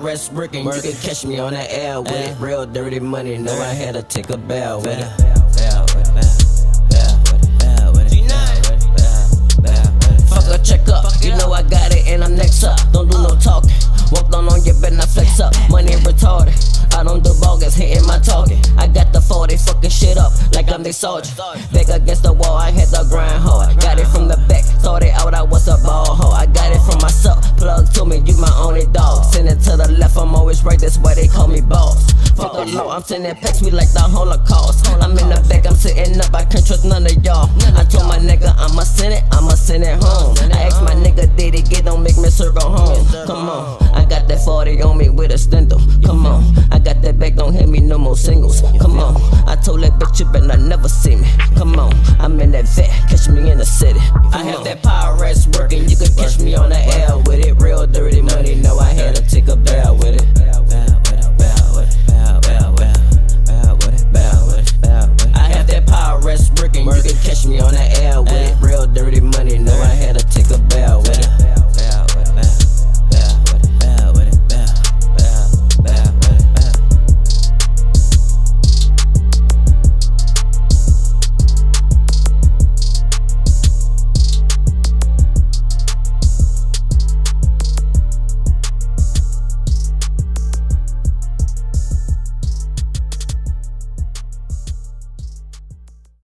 working, you can catch me on the air with it. Real dirty money, know I had to take a bail with it. Fuck a check up, you know I got it and I'm next up. Don't do no talking. Walked on on you, better not flex up. Money retarded. I don't do bogus, hitting my target. I got the 40, fucking shit up like I'm the sergeant. Back against the wall, I had to grind hard. Got it from the back, started out, I was a ball right, that's why they call me boss. Fuck the law, I'm sending packs, we like the Holocaust. I'm in the back, I'm sitting up, I can't trust none of y'all. I told my nigga, I'ma send it, I'ma send it home. I asked my nigga, did he get, don't make me circle home. Come on, I got that 40 on me with a stendo. Come on, I got that back, don't hit me no more singles. Come on, I told that bitch you better never see me. Come on, I'm in that vet, catch me in the city. I have that power ass working, you can catch me on that Murder, catch me on the air